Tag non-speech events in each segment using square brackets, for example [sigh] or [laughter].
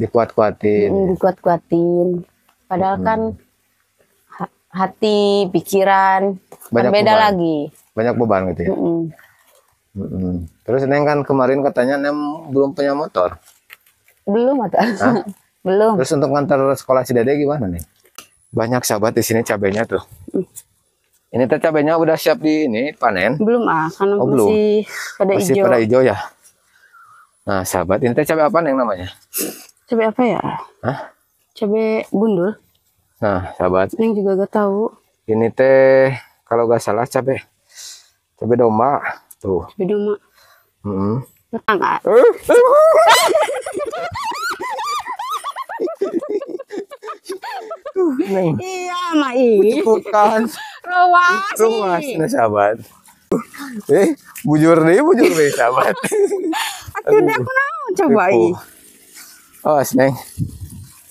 Dikuat-kuatin. Mm, dikuat-kuatin. Padahal Hmm. kan ha- hati, pikiran kan Banyak beda beban. lagi. Banyak beban gitu ya. Mm-mm. Mm-mm. Terus Neng kan kemarin katanya Neng belum punya motor. Belum atau? [laughs] Belum. Terus untuk ngantar sekolah si Dede gimana nih? Banyak sahabat di sini cabenya tuh. Ini teh cabenya udah siap di ini panen. Belum ah, karena Oh, belum. masih pada Masih hijau. pada hijau ya. Nah, sahabat, ini teh cabai apa Neng namanya? Cabai apa ya? Hah? Cabai gundul. Nah, sahabat, Neng juga gak tahu. ini teh kalau gak salah cabai cabai domba tuh. Cabai doma. Mm-mm. Datang ah. Neng, Iya, Mai. bukan. Rawas. Rumas, nah sahabat. Eh, bujur deh, bujur deh sahabat. Akhirnya aku naon coba ih. Awas, Neng.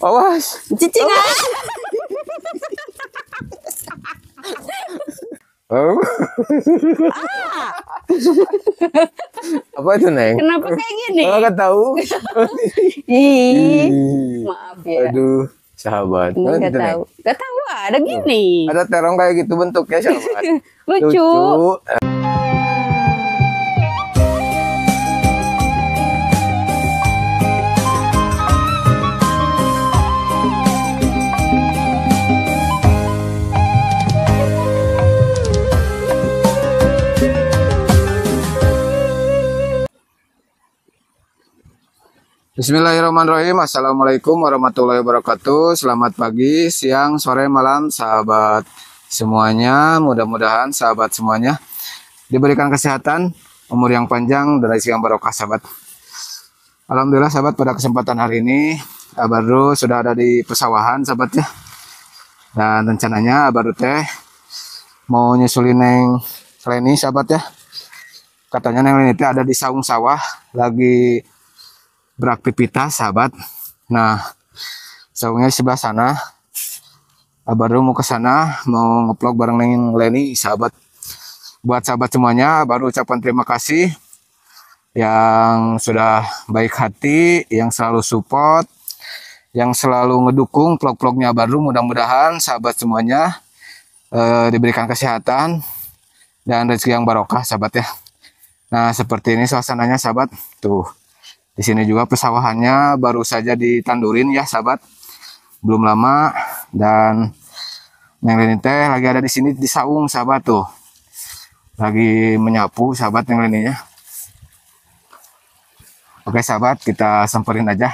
Awas. Cicing ah. Oh. Apa itu, Neng? Kenapa kayak gini? Oh, gak tahu. Ih, maaf ya. Aduh, sahabat. Oh, gak gitu, Neng. tahu. Gak tahu ah, ada gini. Ada terong kayak gitu bentuknya, sahabat. [laughs] Lucu. Bismillahirrahmanirrahim. Assalamualaikum warahmatullahi wabarakatuh. Selamat pagi, siang, sore, malam, sahabat semuanya. Mudah-mudahan sahabat semuanya diberikan kesehatan, umur yang panjang, dan rezeki yang barokah, sahabat. Alhamdulillah, sahabat, pada kesempatan hari ini, Abaru sudah ada di pesawahan, sahabat ya. Dan rencananya Abaru teh mau nyusulin Neng Leni, sahabat ya. Katanya Neng Leni teh ada di saung sawah, lagi beraktivitas sahabat. Nah, saungnya sebelah sana. Baru mau ke sana, mau ngeplog bareng Neng Leni, sahabat. Buat sahabat semuanya, baru ucapan terima kasih yang sudah baik hati, yang selalu support, yang selalu ngedukung vlog-vlognya baru. Mudah-mudahan sahabat semuanya eh, diberikan kesehatan dan rezeki yang barokah, sahabat ya. Nah, seperti ini suasananya, sahabat. Tuh. Di sini juga pesawahannya baru saja ditandurin ya sahabat. Belum lama dan Neng Leni teh lagi ada di sini di saung sahabat tuh. Lagi menyapu sahabat Neng Leninya. Oke sahabat kita samperin aja.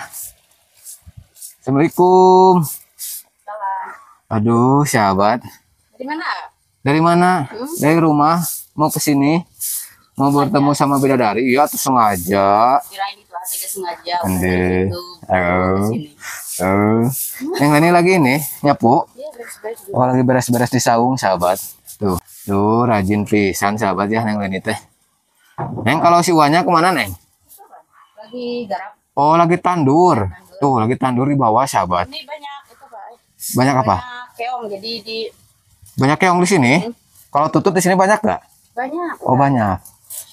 Assalamualaikum. Aduh sahabat. Dari mana? Dari mana? Dari rumah mau ke sini. Mau bertemu sama bidadari. Iya tuh sengaja. Kirain aja sengaja. Ande. Itu. Oh. Oh. Yang ini lagi ini nyapu. Iya. Oh lagi beres-beres di saung sahabat. Tuh, tuh rajin pisan sahabat ya Neng Leni teh. Neng kalau si Wanya ke mana Neng? Lagi garap. Oh lagi tandur. Tuh lagi tandur di bawah sahabat. Ini banyak itu Pak. Banyak apa? Banyak keong jadi di Banyak yang di sini. Kalau tutut di sini banyak gak? banyak. Oh banyak.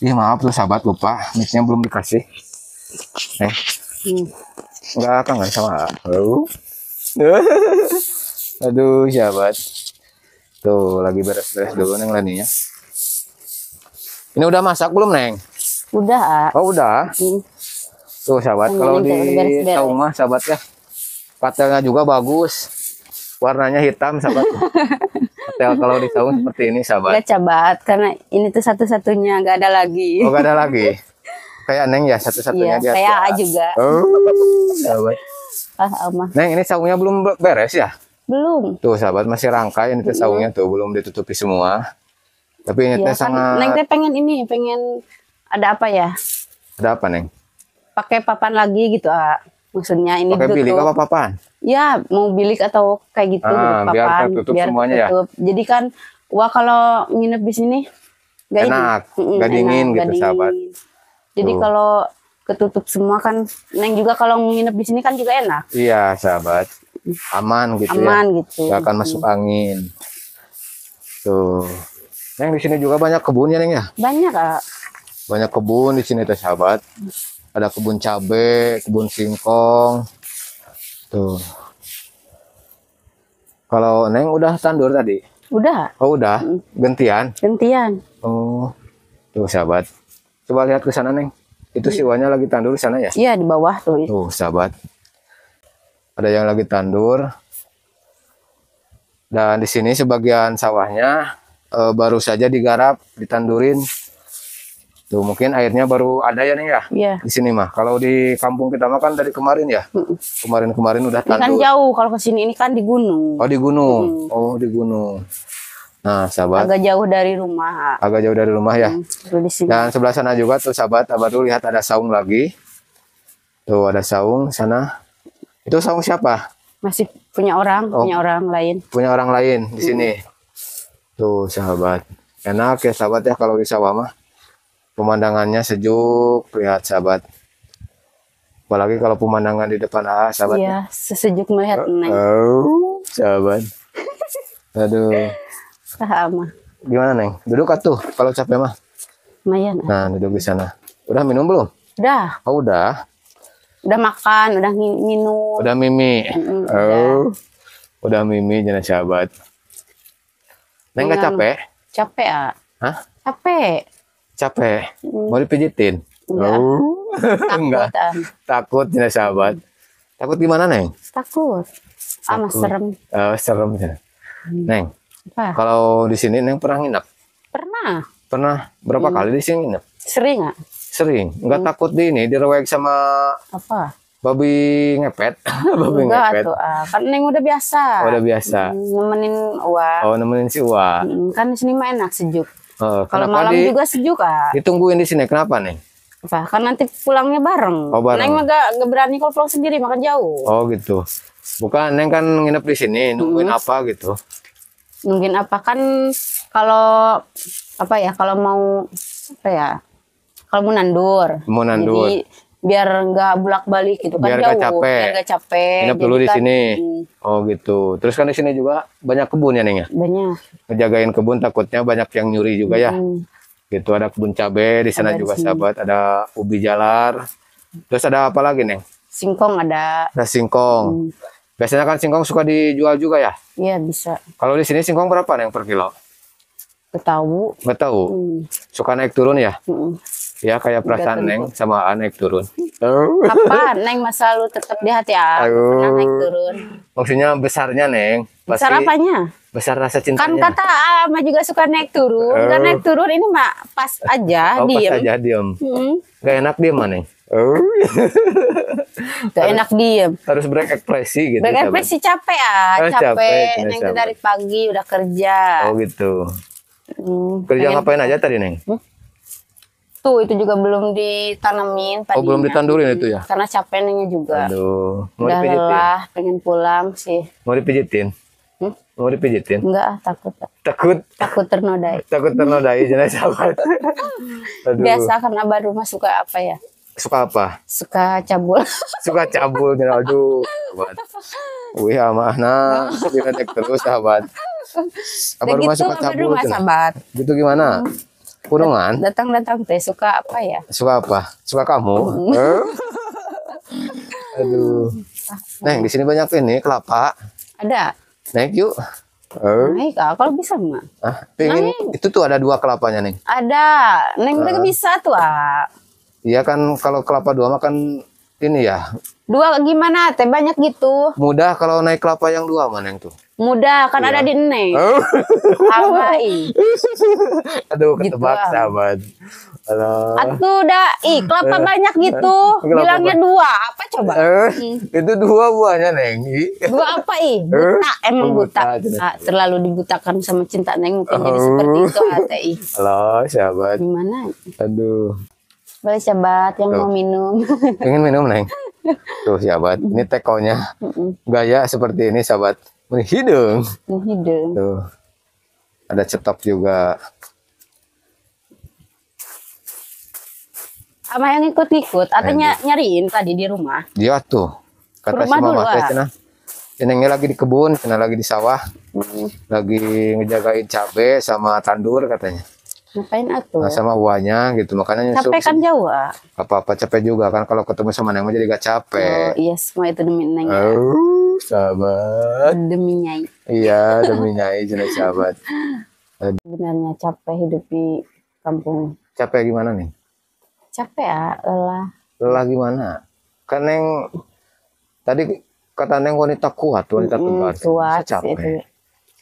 Ih maaf tuh sahabat lupa. Micnya belum dikasih. Eh, Hmm. enggak kangen sama aku. [laughs] Aduh sahabat. Tuh lagi beres-beres dulu Neng Leninya. Ini udah masak belum Neng? Udah, ah. Oh udah. Hmm. Tuh sahabat, Yang kalau di tuh, udah beres-beres. saung mah sahabat ya. Patelnya juga bagus. Warnanya hitam sahabat. [laughs] Patel kalau di saung seperti ini sahabat. Gak cabat karena ini tuh satu-satunya gak ada lagi. Oh gak ada lagi. [laughs] Kayak Neng ya satu-satunya Iya, dia. kayak A juga. Oh, sahabat. Ah, Alma. Neng ini saungnya belum be- beres ya? Belum. Tuh sahabat masih rangkai ini tuh saungnya tuh belum ditutupi semua. Tapi ini Ya, kan sangat Neng teh pengen ini, pengen ada apa ya? ada apa Neng? Pakai papan lagi gitu, ah. Maksudnya ini Pakai bilik apa papan? Ya, mau bilik atau kayak gitu Ah, papan biar tertutup semuanya ya? tertutup. Jadi kan wah kalau nginep di sini gak Enak, ini. Gak dingin enak, gitu, gak sahabat. Jadi kalau ketutup semua kan Neng juga kalau nginep di sini kan juga enak. Iya sahabat. Aman gitu ya. Aman gitu. Gak akan masuk angin. Tuh. Neng di sini juga banyak kebun ya Neng ya? Banyak, ah. Banyak kebun di sini tuh sahabat. Ada kebun cabe, kebun singkong, Tuh. Kalau Neng udah tandur tadi? Udah, Oh udah, gantian. gantian. Oh, tuh sahabat. Coba lihat ke sana Neng. Itu siwanya lagi tandur di sana ya? Iya, di bawah tuh. Tuh sahabat. Ada yang lagi tandur. Dan di sini sebagian sawahnya eh, baru saja digarap, ditandurin. Tuh mungkin airnya baru ada ya nih ya Iya. di sini mah. Kalau di kampung kita mah kan dari kemarin ya. Kemarin-kemarin udah Ini kan tandur. jauh kalau ke sini ini kan di gunung. Oh di gunung. Oh di gunung. Nah sahabat, Agak jauh dari rumah. agak jauh dari rumah ya. Hmm, tuh di sini. Dan sebelah sana juga tuh sahabat, abah tuh lihat ada saung lagi. Tuh ada saung sana. Itu saung siapa? Masih punya orang, Oh. punya orang lain. Punya orang lain di sini. Tuh sahabat, enak ya sahabat ya kalau di sawah mah. Pemandangannya sejuk, lihat sahabat. Apalagi kalau pemandangan di depan ah sahabat. Iya, sesejuk melihat Neng. Oh, sahabat. [laughs] Aduh, Sama. gimana neng? Duduk atuh kalau capek mah. Lumayan. Nah, duduk di sana. Udah minum belum? Udah, Oh, udah. udah makan, udah minum. Udah mimi. Mm-mm, Oh. Udah mimi jangan sahabat. Neng nggak Dengan- capek? Capek ah. Hah? Capek. Capek. Mau dipijitin? Enggak. Oh. Enggak. Takut. [laughs] Takut jangan sahabat. Takut gimana, Neng? Takut. Ah, serem. Eh, serem ya. Neng, Apa? kalau di sini Neng pernah nginep? Pernah. Pernah berapa Hmm. kali di sini nginep? Sering ah. Sering. Enggak takut di ini direwek sama Apa? babi ngepet. [laughs] babi Enggak ngepet. tuh ah. Kan Neng udah biasa. Oh, udah biasa. Hmm, Nemenin Uwa. Oh, nemenin si Uwa. Hmm, Kan di sini mah enak sejuk. Oh, Kalau malam di- juga sejuk ah. ditungguin di sini? Kenapa, Neng? Apa? Kan nanti pulangnya bareng. Oh, bareng. Neng mah gak, gak berani kalau pulang sendiri makan jauh. Oh, gitu. Bukan, Neng kan nginep di sini, nungguin Hmm. apa gitu. Mungkin apa kan kalau apa ya kalau mau apa ya kalau mau nandur. Mau nandur. Jadi biar nggak bolak balik gitu Biar kan nggak jauh. capek. Biar nggak capek. Nginep Jadi dulu di kan, sini. hmm, Oh, gitu. Terus kan di sini juga banyak kebun ya, Neng ya? banyak. Ngejagain kebun takutnya banyak yang nyuri juga ya. Hmm, Gitu ada kebun cabe di sana Ada di juga sini. sahabat, ada ubi jalar. Terus ada apa lagi, Neng? Singkong ada. Ada singkong. Hmm, Biasanya kan singkong suka dijual juga ya. Iya bisa. Kalau di sini singkong berapa, Neng, per kilo? Ketahu. Nggak tahu. Hmm, Suka naik turun ya? hmm. Ya kayak perasaan. Neng sama A naik turun. Kapan [laughs] Neng masa lu tetap di hati pernah naik turun. Maksudnya besarnya, Neng. Pasti Besar apanya? besar rasa Kan cintanya. kata Alma juga suka naik turun. Kan naik turun ini mah pas aja oh, pas diem. aja diem. Hmm, Gak enak diem, Neng. Oh. [laughs] gak enak diem. Harus berekspresi gitu. sahabat. Berekspresi capek ah, Oh, capek, capek. Neng sahabat. dari pagi udah kerja. Oh gitu. Hmm, Kerja pengen- ngapain aja tadi, Neng? Tuh itu juga belum ditanamin Oh, belum ditandurin itu ya? Karena capek nengnya juga. Aduh, mau udah dipijitin? lelah, pengen pulang sih. Mau dipijitin? Hmm? Mau dipijitin? Enggak takut. Takut, Takut ternodai. takut ternodai jangan. [laughs] Aduh, Biasa karena baru mah suka apa ya? Suka apa? Suka cabul. [laughs] Suka cabul, jangan aduh, sahabat. Wih, amah nah, [laughs] naik terus sahabat. Apa rumah gitu suka cabul? mah cenah? sahabat. Gitu gimana? Kurungan? Datang-datang teh suka apa ya? Suka apa? Suka kamu? Hmm. Eh? Aduh. Neng, di sini banyak ini kelapa. Ada. Naik yuk. Eh? Naik ah, kalau bisa mah. Ah, pengen itu tuh ada dua kelapanya, Neng. Ada. Neng udah bisa tuh ah. Iya kan kalau kelapa dua mah kan ini ya. Dua gimana teh banyak gitu. Mudah kalau naik kelapa yang dua mana yang tuh. Mudah kan ada di Neng. Oh. Almai. [laughs] Aduh, Gitu, ketebak ah. sahabat. Aduh. Atuh dah, ih kelapa banyak gitu. [laughs] Kelapa Bilangnya dua, apa coba? Eh, itu dua buahnya, Neng. [laughs] Dua apa ih? Buta, emang Oh, buta, buta. Ah, terlalu dibutakan sama cinta Neng mungkin jadi Oh. seperti itu hati ih. Halo, sahabat. Gimana? Aduh. Boleh sahabat yang mau minum. [laughs] Pengen minum, Neng? [laughs] Tuh, sahabat. Ini tekonya. Gaya seperti ini, sahabat. Ini hidung. Hidung. Tuh. Ada cetok juga. Sama yang ikut-ikut, artinya nyariin tadi di rumah. Dia tuh. Kata si rumah mama teh ah. cenah. Nengnya lagi di kebun, cenah lagi di sawah. Mm. Lagi ngejagain cabe sama tandur katanya. Ngapain atuh Nah, sama uanya gitu makanya capek kan jauh ah. apa-apa capek juga kan kalau ketemu sama Neng jadi gak oh capek. iya semua itu demi neng ya. Oh, sahabat. demi nyai Iya, demi nyai jenis sahabat. [laughs] sebenarnya capek hidup di kampung Capek gimana nih? capek ah lelah Lelah gimana? Kan Neng tadi kata Neng wanita kuat, wanita Mm, kuat Masa capek. itu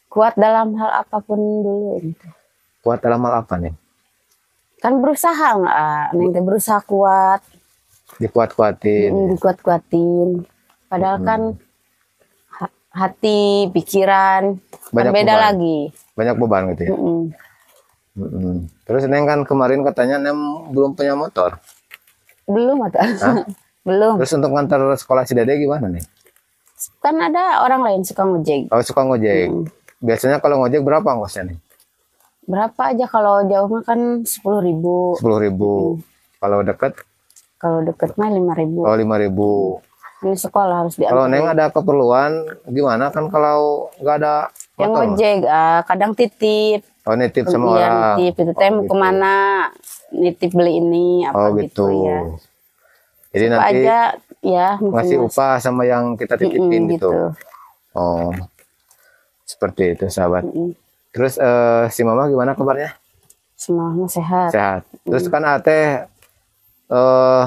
kuat dalam hal apa pun dulu gitu. Kuat dalam hal apa nih? kan berusaha nggak neng teh berusaha kuat Dikuat-kuatin. mm, dikuat-kuatin padahal kan ha- hati pikiran kan Banyak beda beban. lagi Banyak beban gitu ya. Mm-mm. Mm-mm. Terus Neng kan kemarin katanya Neng belum punya motor. belum atau [laughs] belum Terus untuk ngantar sekolah si Dede gimana nih? kan ada orang lain suka ngojek Oh suka ngojek. Biasanya kalau ngojek berapa ongkosnya nih? Berapa aja kalau jauh mah kan sepuluh ribu Sepuluh ribu. Kalau deket, kalau deket mah lima ribu oh lima ribu. ini sekolah harus Kalau diantar Neng ada keperluan, gimana kan kalau nggak ada yang ngojek ah, kadang titip Oh nitip sama Iya, orang. nitip itu teh Oh, mau gitu. ke mana nitip beli ini Oh apa gitu. gitu, ya Jadi nanti aja ya ngasih upah sama yang kita titipin Mm-mm, gitu. Oh, seperti itu sahabat. Mm-mm. Terus eh, si Mama gimana kabarnya? semua mah sehat Sehat. Terus kan Ate eh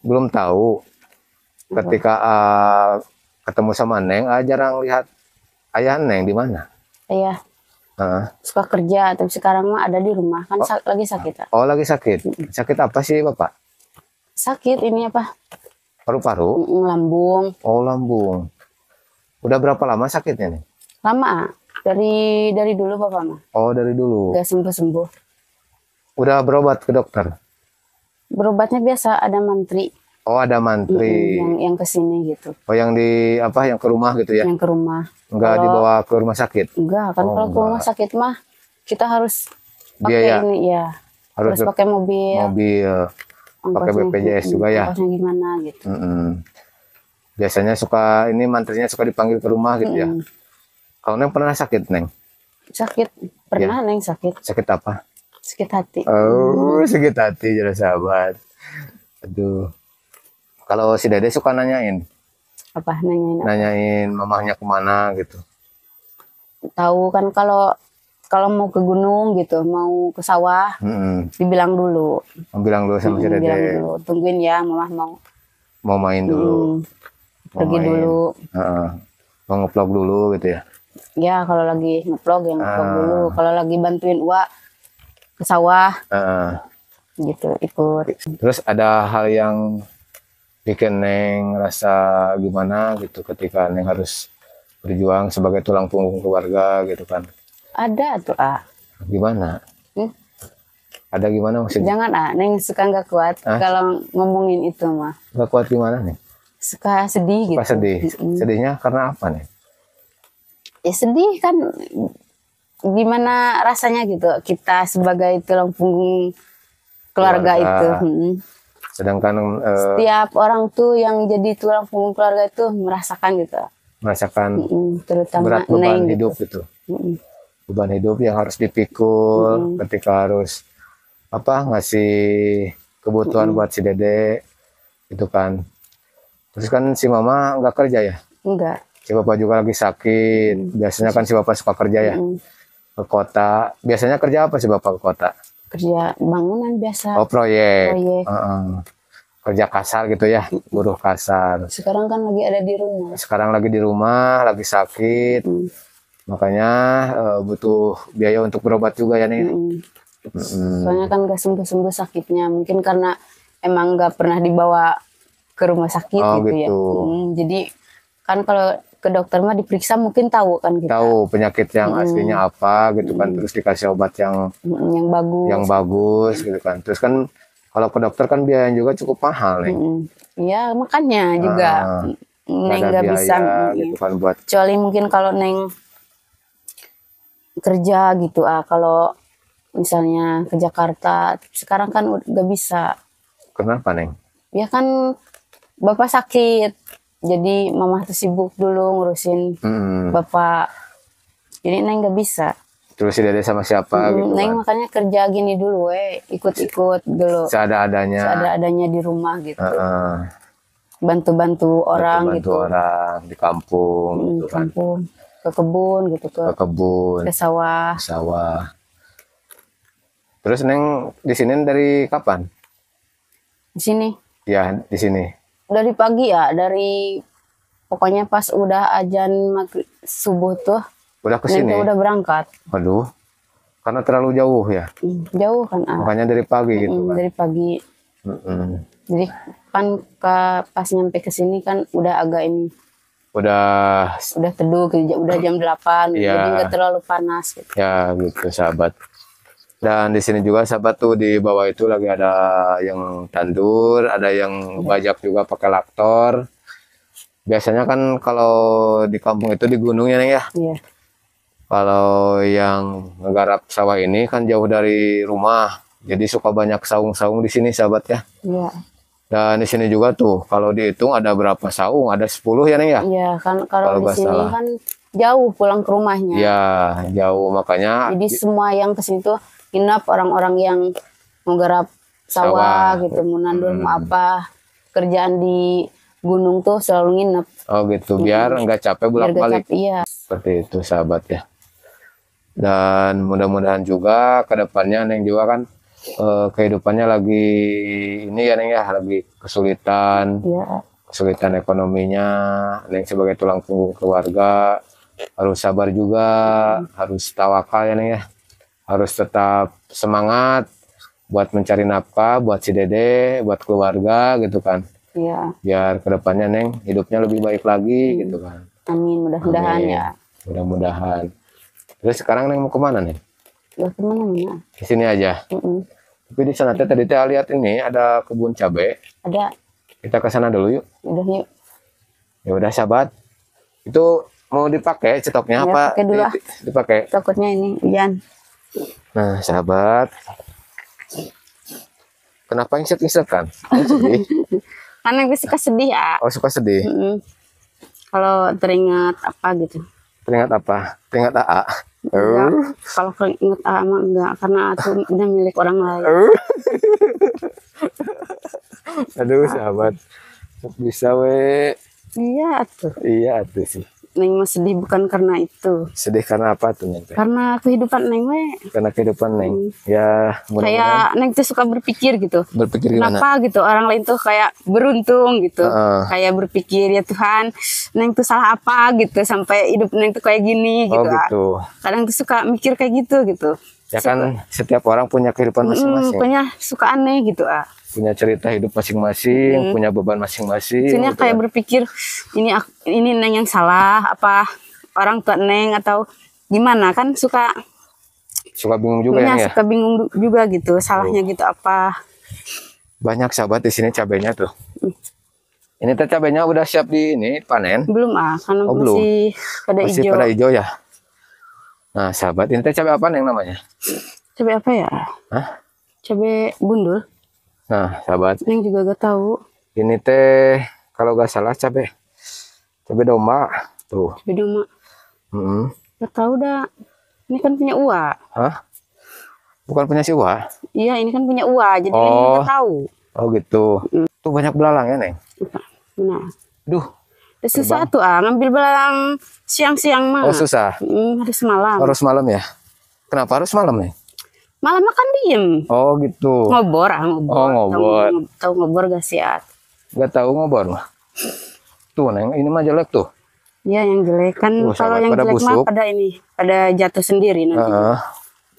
belum tahu ketika eh, ketemu sama Neng, ah, jarang lihat ayah Neng di mana. iya Heeh. suka kerja tapi sekarang mah ada di rumah kan sa- lagi sakit. Oh lagi sakit. Sakit apa sih Bapak? sakit ini apa Paru-paru? Lambung Oh lambung. Udah berapa lama sakitnya nih? lama. Dari dari dulu bapak mah Oh dari dulu. gak sembuh sembuh Udah berobat ke dokter? berobatnya biasa ada mantri Oh ada mantri. yang yang ke sini gitu Oh yang di apa yang ke rumah gitu ya? yang ke rumah Enggak Kalau- dibawa ke rumah sakit. enggak kan Oh, kalau ke rumah sakit mah kita harus pakai Biaya. ini ya Harus harus pakai mobil mobil. pakai BPJS mm, juga ya? gimana gitu Mm-mm. Biasanya suka ini mantrinya suka dipanggil ke rumah gitu ya. Kalau Neng pernah sakit Neng? sakit Ya. pernah neng sakit Sakit apa? sakit hati Oh sakit hati jadi sahabat. Aduh. Kalau si Dede suka nanyain, apa nanyain nanyain mamahnya ke mana gitu. tahu kan kalau kalau mau ke gunung gitu mau ke sawah Mm-mm. dibilang dulu Bilang dulu sama si bilang Dede dulu tungguin ya mama mau mau main dulu, mm, mau pergi main. dulu Heeh. mau ngevlog dulu gitu ya. Ya kalau lagi ngevlog ya ngevlog Ah. dulu kalau lagi bantuin Uwa ke sawah Heeh. gitu ikut Terus ada hal yang bikin Neng rasa gimana gitu ketika Neng harus berjuang sebagai tulang punggung keluarga gitu kan. ada tuh ah Gimana? Hmm? Ada gimana maksudnya? jangan ah neng suka nggak kuat Ah? kalau ngomongin itu mah Gak kuat gimana nih? suka sedih gitu Pas sedih. Mm. Sedihnya karena apa nih? Ya sedih kan gimana rasanya gitu kita sebagai tulang punggung keluarga, Keluarga. itu Mm. Sedangkan eh, setiap orang tuh yang jadi tulang punggung keluarga itu merasakan gitu merasakan Mm, terutama berat beban neng gitu. hidup gitu. Mm. Beban hidup yang harus dipikul ketika harus apa ngasih kebutuhan buat si Dede gitu kan. Terus kan si Mama nggak kerja ya? enggak Si Bapak juga lagi sakit. Biasanya kan si Bapak suka kerja ya Mm. ke kota. Biasanya kerja apa sih Bapak ke kota? kerja bangunan biasa Oh proyek. Proyek. Heeh. Kerja kasar gitu ya, buruh kasar. sekarang kan lagi ada di rumah Sekarang lagi di rumah, lagi sakit. Mm. Makanya eh, butuh biaya untuk berobat juga ya nih. Mm. Mm-mm. soalnya kan gak sembuh sembuh sakitnya mungkin karena emang gak pernah dibawa ke rumah sakit Oh, gitu, ya gitu. Mm, jadi kan kalau ke dokter mah diperiksa mungkin tahu kan kita. Tahu penyakit yang aslinya apa gitu kan, terus dikasih obat yang Mm, yang bagus. yang bagus gitu kan. Terus kan kalau ke dokter kan biayanya juga cukup mahal nih. Mm, ya makanya juga. Ah, neng Nggak nggak biaya bisa gitu kan buat kecuali mungkin kalau neng kerja gitu ah kalau misalnya ke Jakarta sekarang kan ud- gak bisa. Kenapa neng? ya kan bapak sakit jadi mama tuh sibuk dulu ngurusin Mm-mm. bapak jadi neng gak bisa Terus si Dede sama siapa Hmm, gitu Neng kan. makanya kerja gini dulu we, ikut-ikut dulu. Seada-adanya. Ada-adanya di rumah gitu. Bantu-bantu orang Bantu gitu. orang di kampung Hmm, gitu kan. kampung, ke kebun gitu, ke, Ke kebun, ke sawah. sawah. Terus Neng di sini dari kapan? Di sini Ya, di sini. Dari pagi ya, dari pokoknya pas udah ajan maghrib subuh tuh, Udah ke Neng sini. tuh udah berangkat. Waduh. Karena terlalu jauh ya. Hmm, Jauh kan ah. Makanya dari pagi gitu kan. dari pagi. Mm-mm. Jadi kan ke pas nyampe ke sini kan udah agak ini Udah udah teduh udah jam 8 Iya. jadi nggak terlalu panas gitu. ya gitu sahabat. Dan di sini juga sahabat tuh di bawah itu lagi ada yang tandur, ada yang bajak juga pakai laktor. Biasanya kan kalau di kampung itu di gunung ya Neng ya. Iya. Kalau yang ngegarap sawah ini kan jauh dari rumah. Jadi suka banyak saung-saung di sini sahabat ya. Iya. Dan di sini juga tuh kalau dihitung ada berapa saung? Ada 10 ya Neng ya? Iya, kan Kalau kalau di sini salah. kan jauh pulang ke rumahnya. Ya jauh makanya Jadi semua yang ke sini tuh inap orang-orang yang mau garap sawah, Sawah. gitu, mau nandur Hmm. mau apa. Kerjaan di gunung tuh selalu nginep. oh gitu biar nggak capek bolak-balik. Iya. seperti itu sahabat ya dan mudah-mudahan juga ke depannya Neng juga kan eh, kehidupannya lagi ini ya Neng ya lagi kesulitan Iya. kesulitan ekonominya Neng sebagai tulang punggung keluarga harus sabar juga harus tawakal ya Neng ya harus tetap semangat buat mencari nafkah buat si Dede buat keluarga gitu kan Iya. biar ke depannya Neng hidupnya lebih baik lagi gitu kan Amin, mudah-mudahan ya. mudah-mudahan terus sekarang neng mau ke mana nih Gak ke mana-mana. di sini aja Mm-mm. tapi di sana teh tadi teh lihat ini ada kebun cabe Ada, kita ke sana dulu yuk udah yuk. ya udah sahabat itu mau dipakai stoknya Ya, apa pakai dulu ah. Di- dipakai Takutnya ini hujan. Nah sahabat kenapa insek-insek kan Oh, sedih [laughs] Karena gue suka sedih ya. oh suka sedih Mm-mm. Kalau teringat apa gitu. teringat apa teringat AA Enggak. Kalau keinget ah mah enggak karena itu udah milik orang lain. [laughs] aduh sahabat bisa we Iya tuh. iya tuh sih Neng mah sedih bukan karena itu. sedih karena apa tuh neng? Karena kehidupan Neng we karena kehidupan neng ya mudah-mudahan kayak Neng tuh suka berpikir gitu. berpikir gimana Kenapa gitu orang lain tuh kayak beruntung gitu. Heeh. Kayak berpikir ya Tuhan, Neng tuh salah apa gitu sampai hidup Neng tuh kayak gini oh gitu. ah. gitu Kadang tuh suka mikir kayak gitu gitu. ya kan setiap orang punya kehidupan masing-masing pokoknya suka aneh gitu ah. Punya cerita hidup masing-masing punya beban masing-masing Sini gitu kayak kan. berpikir ini ini Neng yang salah apa orang tua Neng atau gimana? Kan suka suka bingung juga punya ya, suka bingung juga gitu salahnya gitu apa. Banyak sahabat di sini cabenya tuh. Ini teh cabenya udah siap di ini panen? Belum ah karena Oh, belum. masih pada masih hijau. pada hijau ya? Nah sahabat ini teh cabai apa yang namanya? Cabai apa ya? Hah? cabai gundul nah sahabat. Neng juga gak tahu. Ini teh kalau gak salah cabai cabai domba. Tuh. Cabai doma Mm-mm. gak tahu dah. Ini kan punya Ua Hah? bukan punya si Wah iya ini kan punya Ua jadi Oh. Neng gak tahu. Oh gitu. Tuh banyak belalang ya neng nah duh. Udah susah tuh ah ngambil belang siang-siang mah. Oh susah. Hmm, harus malam. Harus malam ya? Kenapa harus malam nih malam makan diem oh gitu ngobor ah ngobor Oh, ngobor. tahu, tahu ngobor gak sih ah Gak tahu ngobor mah. Tuh neng, ini mah jelek tuh. Iya yang jelek kan Oh, kalau yang jelek mah busuk. pada ini pada jatuh sendiri nanti. Heeh.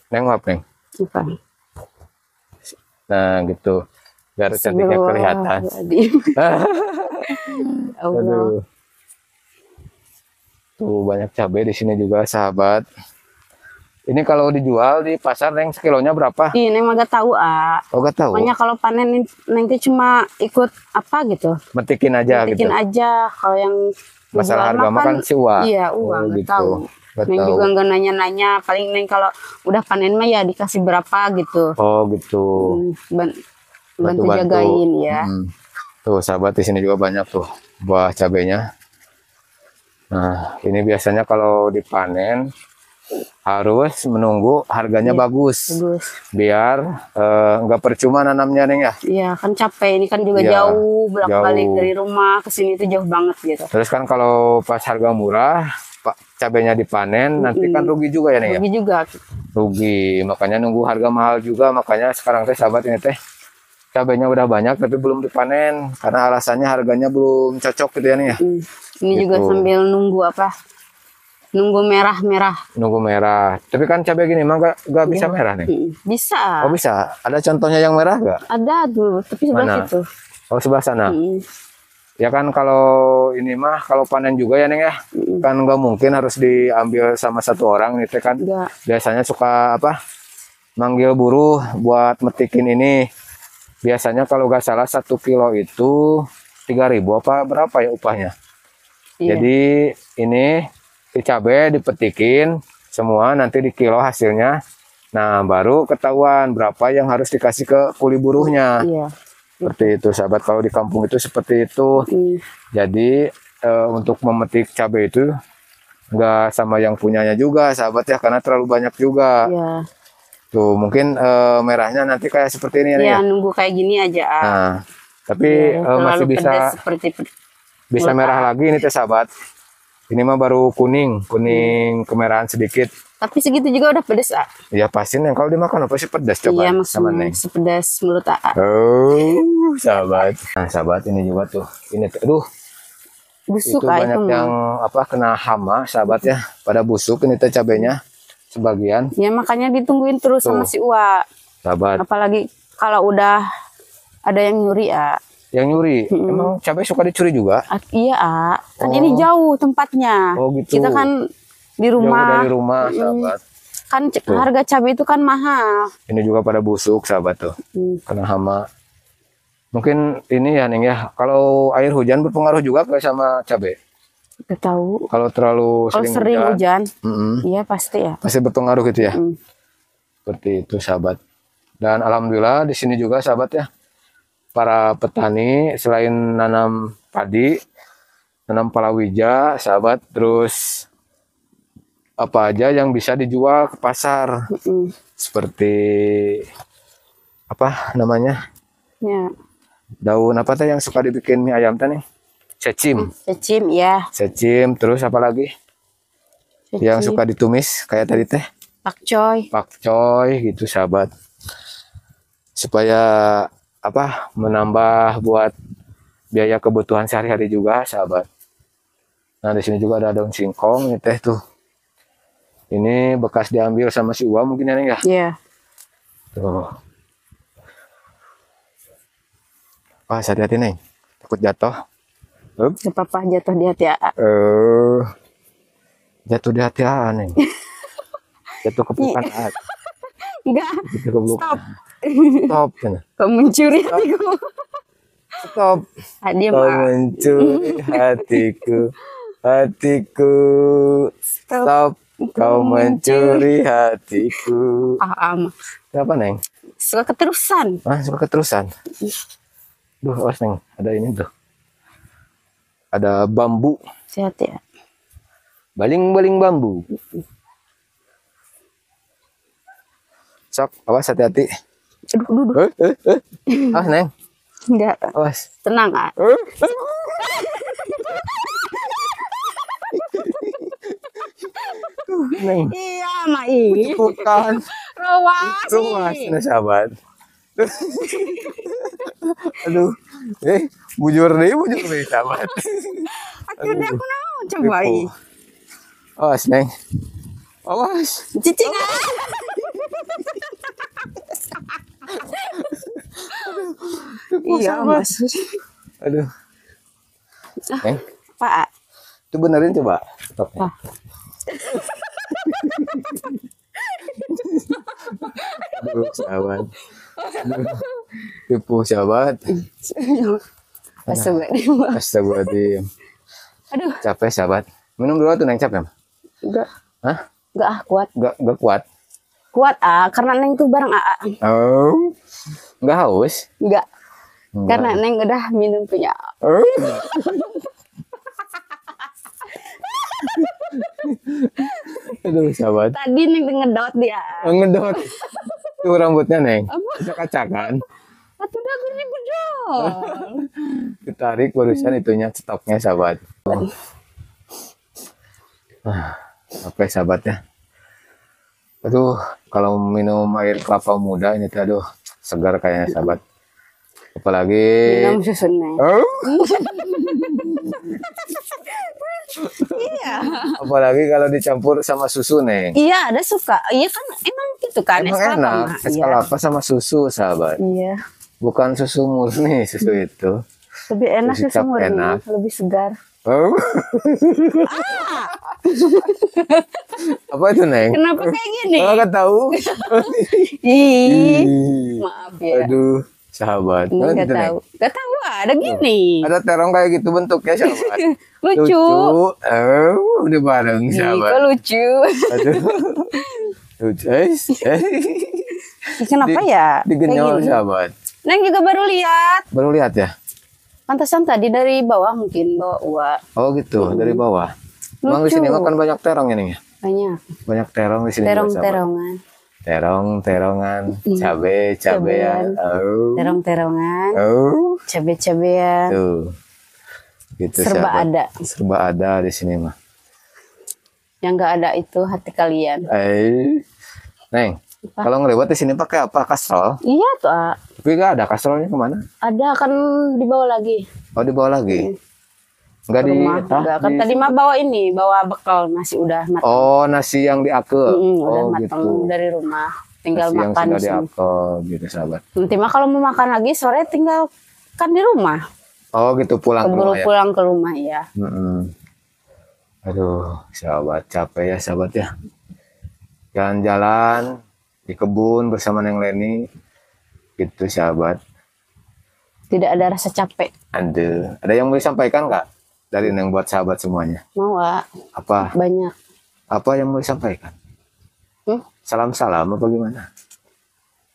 Neng maaf neng. Bukan. Nah gitu. Biar cantiknya kelihatan. [laughs] Aduh. Tuh banyak cabai di sini juga sahabat. Ini kalau dijual di pasar neng sekilonya berapa? Ih, Neng mah gak tahu ah. Oh gak tahu. Pokoknya kalau panen Neng tuh cuma ikut apa gitu. Metikin aja gitu. Bikin aja kalau yang Masalah harga mah kan si uang. Iya, Oh, uang gak gitu. tahu. Gak Neng tahu. juga nggak nanya-nanya. Paling Neng kalau udah panen mah ya dikasih berapa gitu. Oh gitu. Hmm, ban- bantu, Bantu-bantu. jagain ya. Hmm. Tuh sahabat di sini juga banyak tuh buah cabenya. Nah ini biasanya kalau dipanen harus menunggu harganya Iya. bagus. bagus. Biar eh, nggak percuma nanamnya neng ya? Iya kan capek. Ini kan juga Iya, jauh bolak balik jauh. dari rumah. Ke sini itu jauh banget gitu. Terus kan kalau pas harga murah pak cabenya dipanen nanti kan rugi juga ya neng ya? Rugi juga. Rugi. Makanya nunggu harga mahal juga. Makanya sekarang teh sahabat ini teh cabenya udah banyak tapi belum dipanen. Karena alasannya harganya belum cocok gitu ya neng ya? Hmm. ini juga Gitu. sambil nunggu apa nunggu merah merah nunggu merah. Tapi kan cabai gini mah gak, gak bisa merah nih? Bisa. Oh bisa. Ada contohnya yang merah gak ada tuh tapi sebelah Mana? situ. Oh sebelah sana? Hmm. ya kan kalau ini mah kalau panen juga ya neng ya? Hmm. kan nggak mungkin harus diambil sama satu orang nih kan? Enggak biasanya suka apa? Manggil buruh buat metikin ini. Biasanya kalau nggak salah satu kilo itu 3000 apa berapa ya upahnya? Iya. jadi ini si cabai dipetikin semua nanti di kilo hasilnya. Nah baru ketahuan berapa yang harus dikasih ke kuli buruhnya. Iya. Seperti itu sahabat. Kalau di kampung itu seperti itu. Hmm. jadi eh, untuk memetik cabai itu nggak sama yang punyanya juga sahabat ya karena terlalu banyak juga. Iya. Tuh mungkin eh, merahnya nanti kayak seperti ini ya, Iya, ya nunggu kayak gini aja. Ah. nah tapi Iya, eh, masih bisa seperti bisa merah lagi ini teh sahabat ini mah baru kuning kuning kemerahan sedikit. Tapi segitu juga udah pedes ah. ya pasti neng kalau dimakan apa sih pedas coba? Iya sama maksudnya sepedas mulut ah. oh sahabat. Nah sahabat ini juga tuh. Ini tuh aduh. Busuk itu ah banyak itu mah. yang apa kena hama sahabat ya. Pada busuk ini teh cabenya sebagian. Ya makanya ditungguin terus sama Tuh. si Uwa. Sahabat. Apalagi kalau udah ada yang nyuri ah. Yang nyuri. Emang cabai suka dicuri juga? Ah, iya ah. kan Oh. ini jauh tempatnya. Oh, gitu. kita kan di jauh rumah. dari rumah sahabat. Kan c- harga cabai itu kan mahal. Ini juga pada busuk sahabat tuh. Hmm. kena hama. Mungkin ini ya neng ya. Kalau air hujan berpengaruh juga ke sama cabai? Gak tahu. Kalau terlalu kalau sering, sering hujan, hujan. Mm-mm, iya pasti ya. Pasti berpengaruh gitu ya? Hmm. seperti itu sahabat. Dan alhamdulillah di sini juga sahabat ya para petani selain nanam padi nanam palawija sahabat terus apa aja yang bisa dijual ke pasar. Mm. seperti apa namanya? Ya. Daun apa teh yang suka dibikin mie ayam teh nih? Cecim. Cecim ya. Cecim terus apa lagi? Yang cecim, suka ditumis kayak tadi teh? Pakcoy pakcoy gitu sahabat. Supaya apa menambah buat biaya kebutuhan sehari-hari juga sahabat. Nah di sini juga ada daun singkong ini teh tuh. Ini bekas diambil sama si Uwa mungkin ya Neng, ya? Ya tuh. Wah, hati-hati neng. Takut jatuh. Up. gak apa-apa jatuh di hati ah. eh jatuh di hati ah, neng. [laughs] Jatuh ke pelukan ah, enggak jatuh stop stop kau mencuri hatiku? Stop. Ah, diam kau ah. mencuri hatiku? Hatiku. Stop. stop. Kau mencuri. hatiku. Ah, am. apa neng? Suka keterusan. Ah suka keterusan? Duh awas neng. Ada ini tuh ada bambu. Sehat ya? Baling-baling bambu. Sok awas hati-hati aduh aduh, aduh. eh, eh, eh. [laughs] awas neng. Enggak. Awas. Tenang ah. Eh, [laughs] neng. Iya mak bukan rawas Ruas nah sahabat. Aduh, eh bujur deh, bujur deh sahabat. akhirnya aku mau coba ih Awas neng, awas. cicing ah [laughs] iya mas Aduh, neng, pak itu benerin coba. Stop. Ah. Aduh, sahabat. Tipu sahabat. Astagfirullah. Astagfirullahaladzim. Aduh, Capek sahabat. Minum dulu tuh neng capek. enggak, Hah? enggak ah kuat. Gak, gak kuat. Kuat ah, karena Neng tuh bareng AA. Oh, nggak haus. Enggak, Enggak. karena Neng udah minum punya. Oh. [laughs] Aduh, sahabat. Tadi nih ngedot dia. Ngedot. Tuh rambutnya, Neng. Apa? Acak-acakan. Atuh dagurnya [laughs] gedor. Ditarik barusan itunya stoknya, sahabat. Ah, Oke, sahabat ya. Aduh, kalau minum air kelapa muda ini tuh aduh, segar kayaknya, sahabat. Apalagi Minum susu. Oh, [laughs] Iya. apalagi kalau dicampur sama susu, Neng. Iya, ada suka. Iya kan emang gitu kan. Emang es kelapa enak, mah. es Iya. kelapa sama susu, sahabat. Iya. Bukan susu murni, susu itu. Lebih enak Susu susu murni, enak. lebih segar. Oh. Apa itu, Neng? Kenapa kayak gini? Oh, nggak tahu. Ih, Ih, maaf ya. Aduh, sahabat. Enggak gitu, Neng. tahu. Enggak tahu ada gini. Ada terong kayak gitu bentuknya, sahabat. [laughs] Lucu. Oh, udah bareng, Ih, sahabat. kok lucu. Aduh. Lucu. Eh, eh. Ih, Kenapa ya? Digenyol, sahabat. Neng juga baru lihat. Baru lihat ya? Pantesan tadi dari bawah mungkin bawa uak. Oh gitu, dari bawah. Emang di Lucu. sini makan banyak terong ini ya? Banyak. Banyak terong di sini. juga, sahabat. Terong-terongan. Terong, terongan, cabe, cabean. Oh. Terong-terongan. Oh. Cabe-cabean. Tuh. Gitu, Serba sahabat. ada. Serba ada di sini mah. Yang enggak ada itu hati kalian. Eh. Neng, Apa? kalau ngelewat di sini pakai apa? Kastrol? Iya tuh, ah. Tapi gak ada kastrolnya ke mana? ada kan dibawa lagi. Oh dibawa lagi? Enggak Ke di, rumah. ah, Enggak, kan di- tadi mah bawa ini, bawa bekal nasi udah matang. Oh nasi yang diake. Mm-mm, udah oh matang gitu. dari rumah. Tinggal Nasi yang makan sudah di diake gitu sahabat. Nanti mah kalau mau makan lagi sore tinggal kan di rumah. Oh gitu pulang ke Keburu rumah ya. pulang ke rumah ya. Mm-mm. Aduh, sahabat capek ya sahabat ya. Jalan-jalan di kebun bersama Neng Leni. Gitu sahabat. Tidak ada rasa capek. Aduh, ada yang mau disampaikan nggak dari Neng buat sahabat semuanya? Mau ah, Apa? banyak. Apa yang mau disampaikan? Hmm? Salam-salam apa gimana?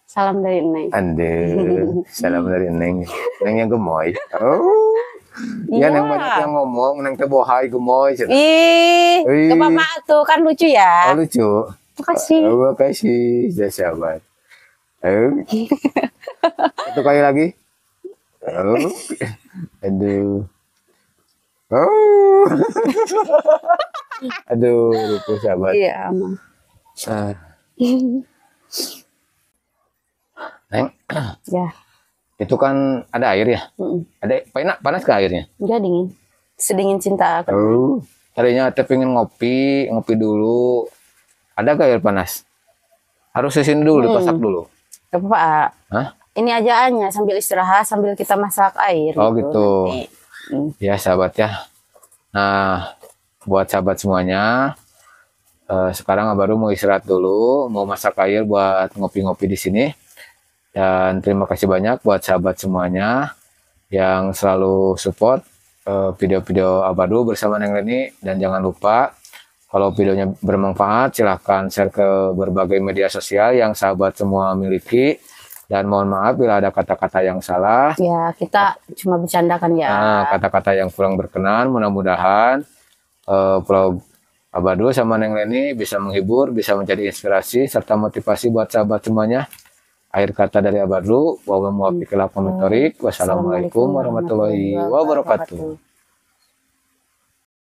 Salam dari Neng. Aduh, [laughs] salam dari Neng. Neng yang gemoy. Oh. Iya, Neng banyak yang ngomong, Neng teh bohai gemoy. Ih, Ih. ke mama tuh kan lucu ya. Oh lucu. Makasih. Oh, makasih, ya sahabat. Oh. Satu kali lagi. Oh. Aduh. Oh. [laughs] Aduh, lupa sahabat. Iya, Mama. Ah. Neng, Ya. itu kan ada air ya? Mm-mm. Ada panas, panas ke airnya? Enggak dingin. Sedingin cinta aku. Oh. Tadinya teh pengen ngopi, ngopi dulu. Ada gak air panas? Harus di sini dulu, dipasak dulu. Gak apa-apa. ah. Hah? Ini aja aja sambil istirahat sambil kita masak air. Oh, gitu. nanti. Hmm. Ya sahabat ya. Nah, buat sahabat semuanya, eh, sekarang baru mau istirahat dulu, mau masak air buat ngopi-ngopi di sini. Dan terima kasih banyak buat sahabat semuanya yang selalu support eh, video-video Abadu bersama Neng Leni. Dan jangan lupa kalau videonya bermanfaat, silahkan share ke berbagai media sosial yang sahabat semua miliki. Dan mohon maaf bila ada kata-kata yang salah. Ya, kita cuma bercandakan ya. Nah, kata-kata yang kurang berkenan, mudah-mudahan eh, vlog Abadu sama Neng Leni bisa menghibur, bisa menjadi inspirasi serta motivasi buat sahabat semuanya. Akhir kata dari Abadu, wa muwaffiq ila aqwamit thoriq. Wassalamualaikum warahmatullahi wabarakatuh.